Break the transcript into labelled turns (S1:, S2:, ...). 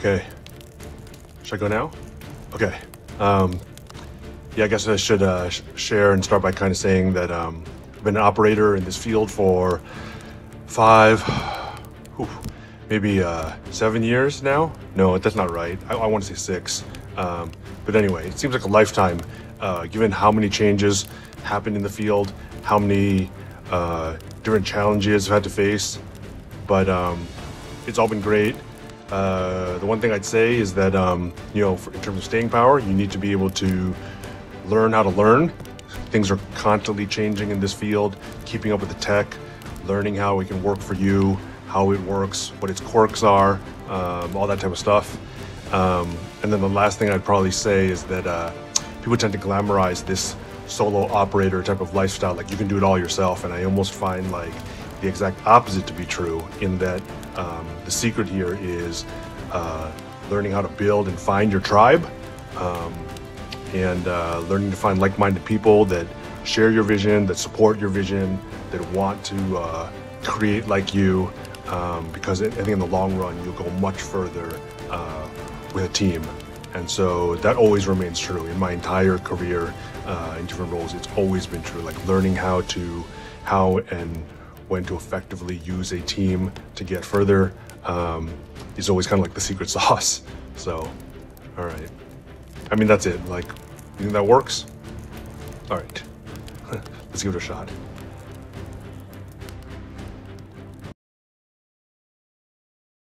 S1: Okay. Should I go now? Okay. Um, yeah, I guess I should uh, sh- share and start by kind of saying that um, I've been an operator in this field for five, whew, maybe uh, seven years now. No, that's not right. I, I want to say six. Um, but anyway, it seems like a lifetime, uh, given how many changes happened in the field, how many uh, different challenges I've had to face. But um, it's all been great. Uh, the one thing I'd say is that, um, you know, for, in terms of staying power, you need to be able to learn how to learn. Things are constantly changing in this field, keeping up with the tech, learning how it can work for you, how it works, what its quirks are, um, all that type of stuff. Um, and then the last thing I'd probably say is that uh, people tend to glamorize this solo operator type of lifestyle, like you can do it all yourself. And I almost find like the exact opposite to be true in that um, the secret here is uh, learning how to build and find your tribe um, and uh, learning to find like-minded people that share your vision that support your vision that want to uh, create like you um, because I think in the long run you'll go much further uh, with a team. And so that always remains true. In my entire career uh, in different roles it's always been true like learning how to how and when to effectively use a team to get further um, is always kind of like the secret sauce. So, all right. I mean, that's it. Like, you think that works? All right. Let's give it a shot.